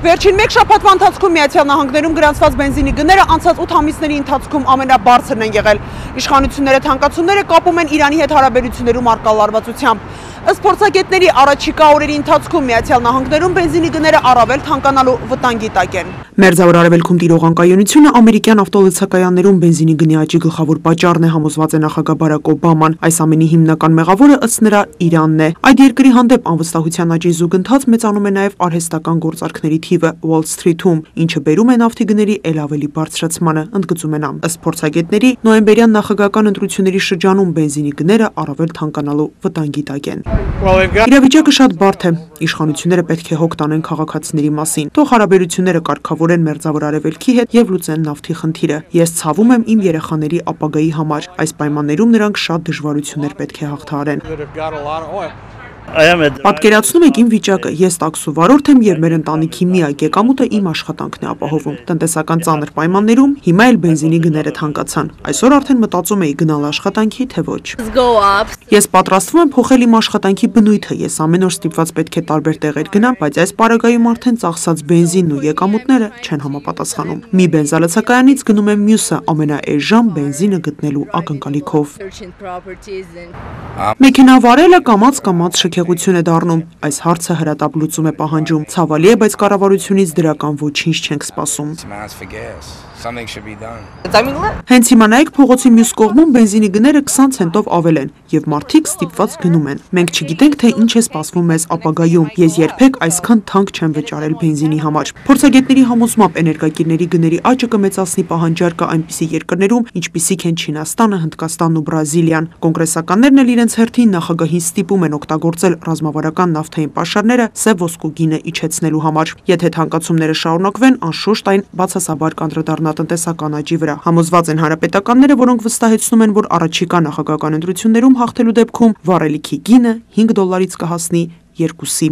Վերջին մեկ շաբաթվա ընթացքում Միացյալ Նահանգներում գրանցված բենզինի գները անցած 8 ամիսների ընթացքում ամենաբարձրն են եղել։ Իշխանությունները թանկացումները կապում են Իրանի հետ հարաբերություններում արկա լարվածությամբ։ Ըստ փորձագետների առաջիկա օրերի ընթացքում Միացյալ Նահանգներում բենզինի գները առավել թանկանալու վտանգի տակ են։ Մերձավոր Արևելքում տիրող անկայունությունը ամերիկյան ավտոլցակայաններում բենզինի գնի աճի գլխավոր պատճառն է համոզված է նախագահ Բարակ Օբաման։ Այս ամենի հիմնական մեղավորը ըստ նրա Իրանն է։ Այդ երկրի հանդեպ անվստահության աճի զուգընթաց մեծանում է նաև արհեստական գործարքների թիվը Wall Street-ում, ինչը բերում է նավթի գների ել ավելի բարձրացմանը, ընդգծում են ամ։ Ըստ փորձագետների, նոյեմբերյան նախագահական ընտրությունների շրջանում բենզինի գները առավել թանկանալու վտանգի տակ են։ Իրավիճակը շատ բարդ է։ Իշխանությունները պետք է հոգ տանեն քաղաքացիների մասին։ Թող հարաբերությունները կարգավորեն Մերձավոր Արևելքի հետ եւ լուծեն նավթի խնդիրը։ Ես ցավում եմ իմ երեխաների ապագայի համար։ Այս պայմաններում նրանք շատ դժվարություններ պետք է հաղթահարեն։ Պատկերացնում եք իմ վիճակը, ես տաքսու վարորդ եմ եւ մեր ընտանիքի միակ եկամուտը իմ աշխատանքն է ապահովում։ Տնտեսական ծանր պայմաններում հիմա էլ բենզինի գները թանկացան։ Այսօր արդեն մտածում էի գնալ աշխատանքի, թե ոչ։ Ես պատրաստվում եմ փոխել իմ աշխատանքի բնույթը, ես ամեն օր ստիպված պետք է տարբեր տեղեր գնամ, բայց այս պարագայում արդեն ծախսած բենզինն ու եկամուտները չեն համապատասխանում։ Մի բենզալացակայանից գնում եմ մյուսը ամենաէժան բենզինը գտնելու ակնկալիքով։ Մեքենա վարելը կամած կամած շքե շքեղություն է դառնում։ Այս հարցը հրատապ լուծում է պահանջում։ Ցավալի է, բայց կառավարությունից դրական ոչինչ չենք սպասում։ Հենց հիմա նայեք փողոցի մյուս կողմում բենզինի գները 20 ցենտով ավել են եւ մարդիկ ստիպված գնում են։ Մենք չգիտենք թե ինչ է սպասվում մեզ ապագայում։ Ես երբեք այսքան թանկ չեմ վճարել բենզինի համար։ Փորձագետների համոզմամբ էներգակիրների գների աճը կմեծացնի պահանջարկը այնպիսի երկրներում, ինչպիսիք են Չինաստանը, Հնդկաստանն ու Բրազիլիան։ Կոնգրեսականներն էլ իրենց հերթին նախագահին ստիպում են օգտագործել ռազմավարական նավթային պաշարները սև ոսկու գինը իջեցնելու համար։ Եթե թանկացումները շարունակվեն, անշուշտ այն բացասաբար կանդրադառնա տնտեսական աճի վրա։ Համոզված են հանրապետականները, որոնք վստահեցնում են, որ առաջիկա նախագահական ընտրություններում հաղթելու դեպքում վառելիքի գինը 5 դոլարից կհասնի 2-ի։